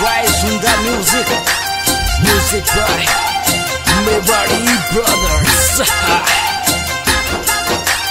rise in the music. Music by Mayberry Brothers.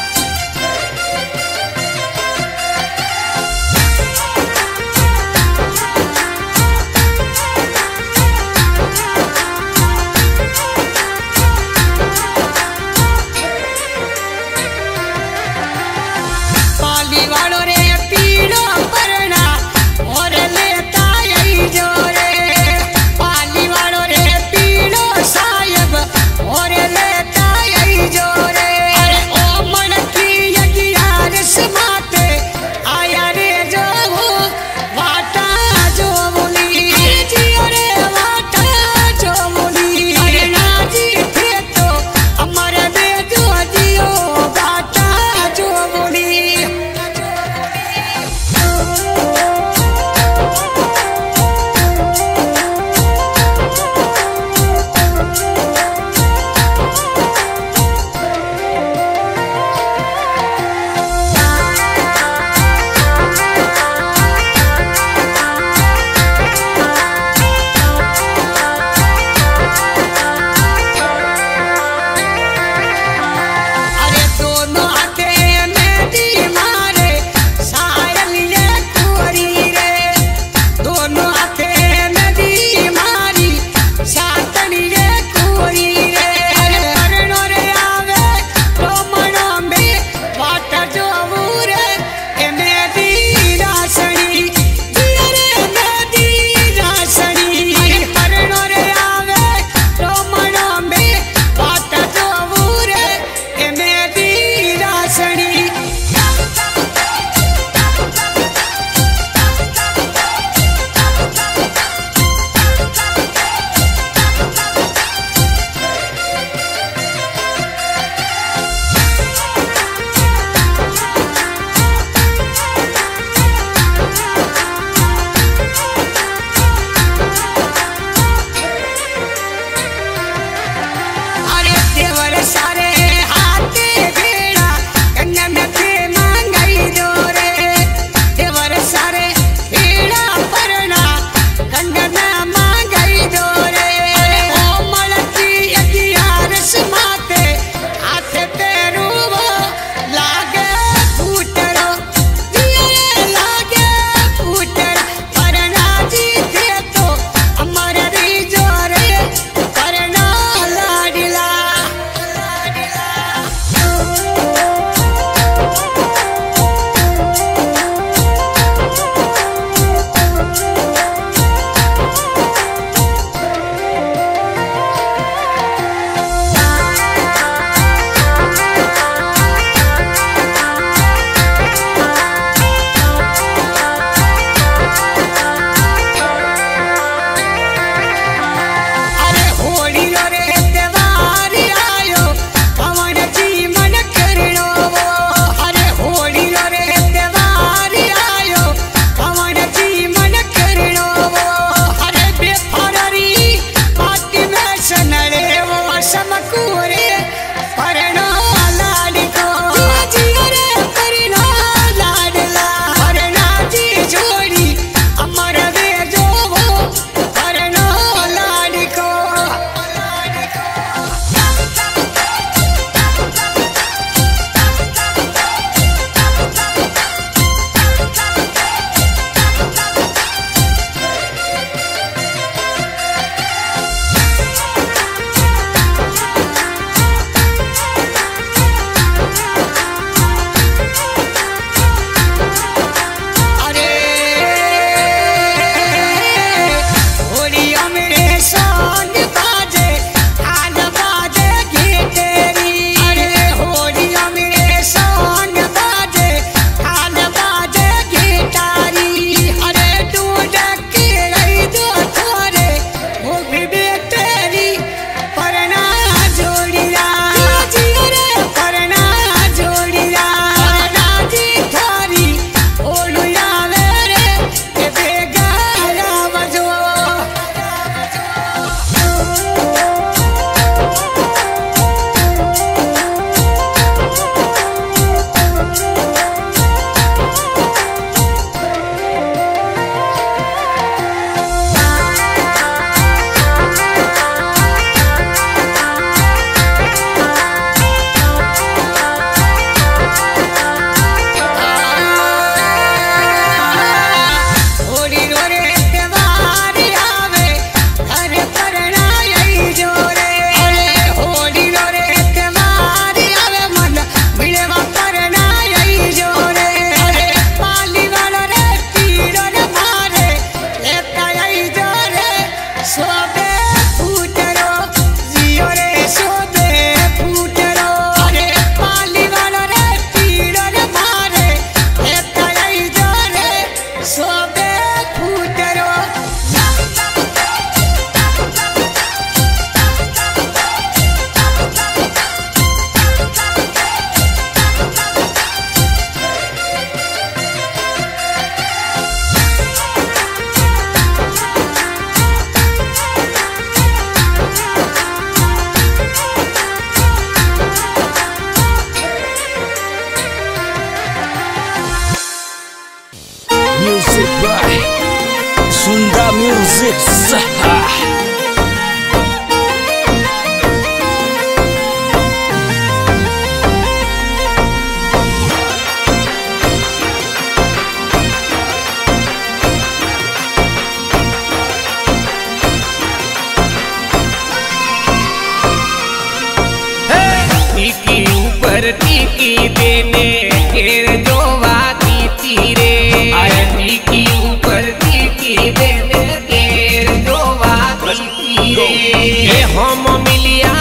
धरती की देने घेर जो वाकी तीरे। धरती की ऊपर की देने घेर जो वाकी तीरे। हम मिलिया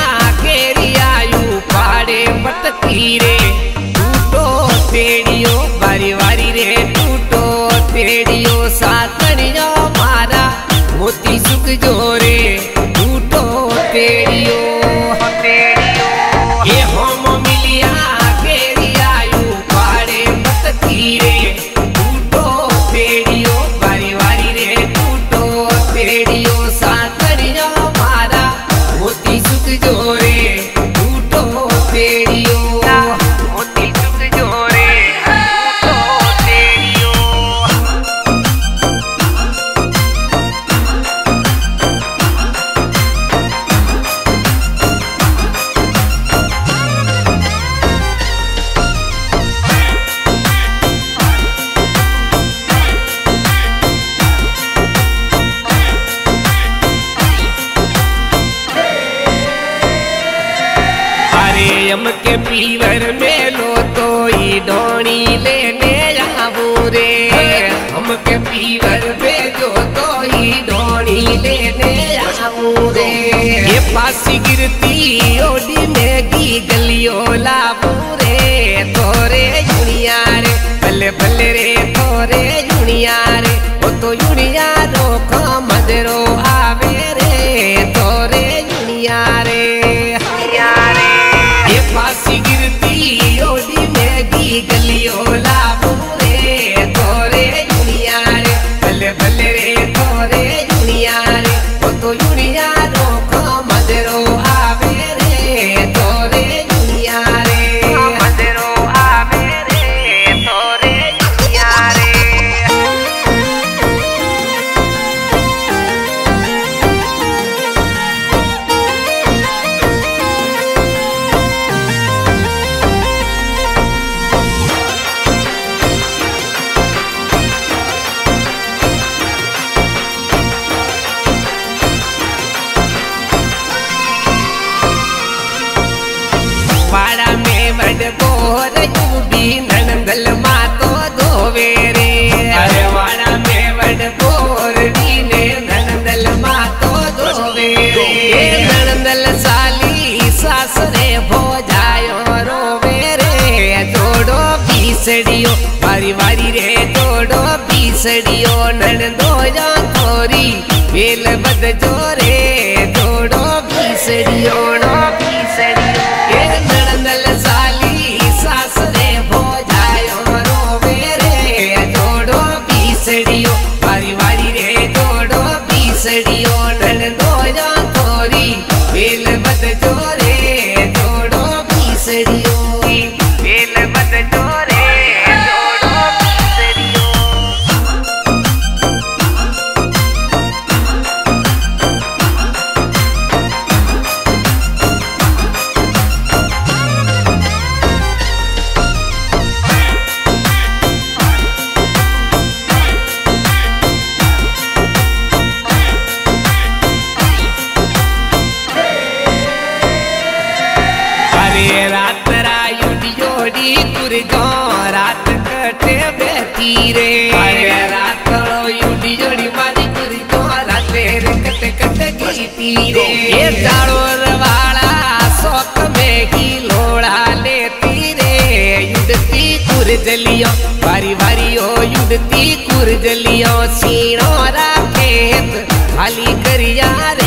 घेरी आयु, पाड़े पत तीरे। टूटो पेड़ियो बारी बारी रे टूटो पेड़ियो सातड़ियो मारा, मोती सुख जो आयो ये फांसी गिरती ओडी में की गलियों लाभ नन दो या खोरी बेल बद जोरे जोड़ो बिसरियो उजलियो सीणो राखेत हली करियार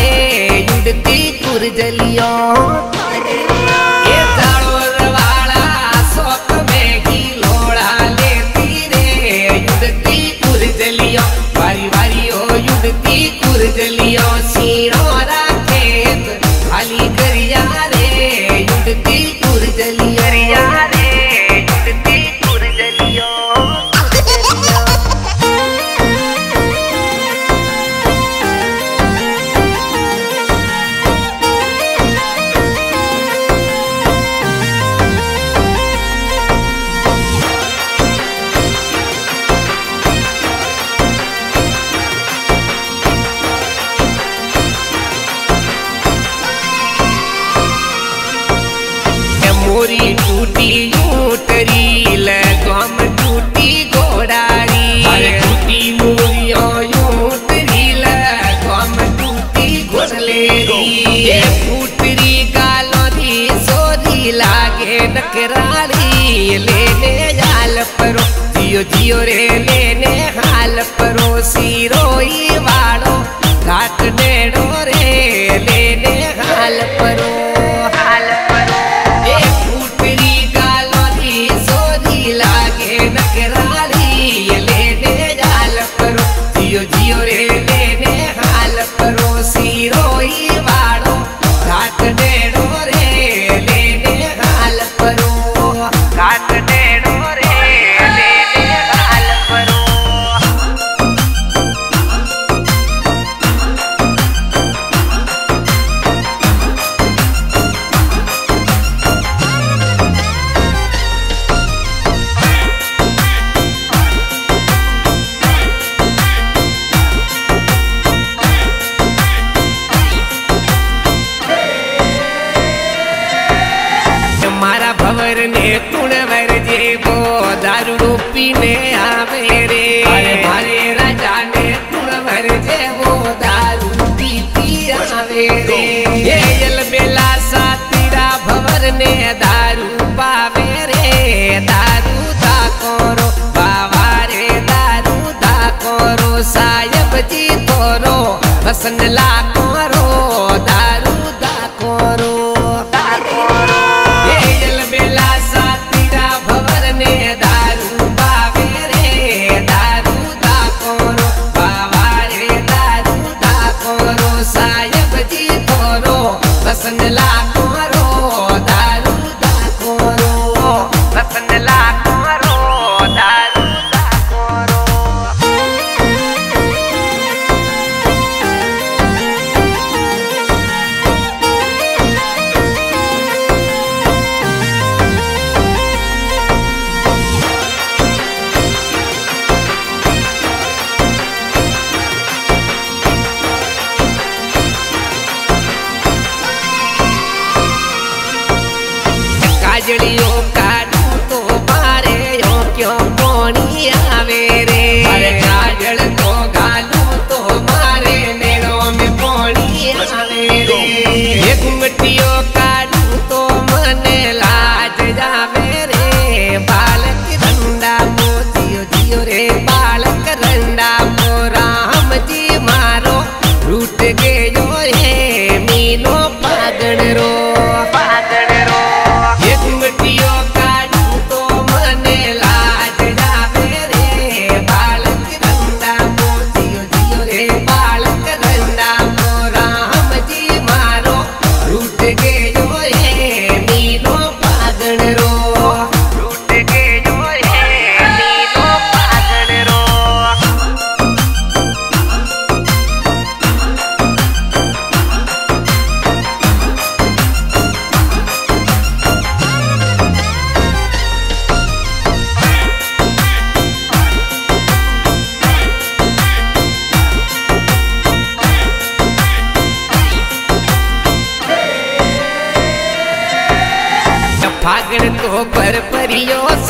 लेने हाल परोसी रोई।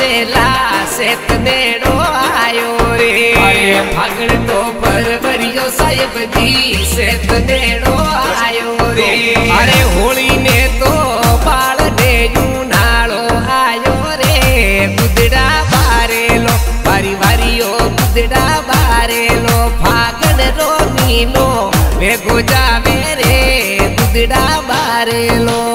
ચેલા શેતનેડો આયો રે. અરે ફાગણ તો પરવરિયો સાહેબજી શેતનેડો આયો રે. અરે હોળી ને તો પાળ ને નાળો આયો રે. ગુદડા બારેલો વારી વારીઓ ગુદડા બારેલો ફાગણ રો મહિનો ભેગો જાવે રે. ગુદડા બારેલો.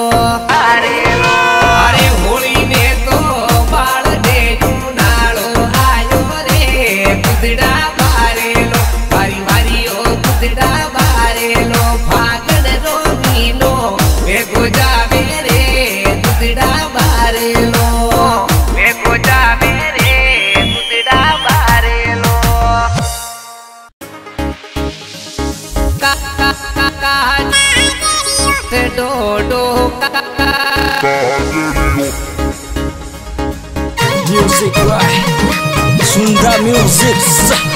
zips.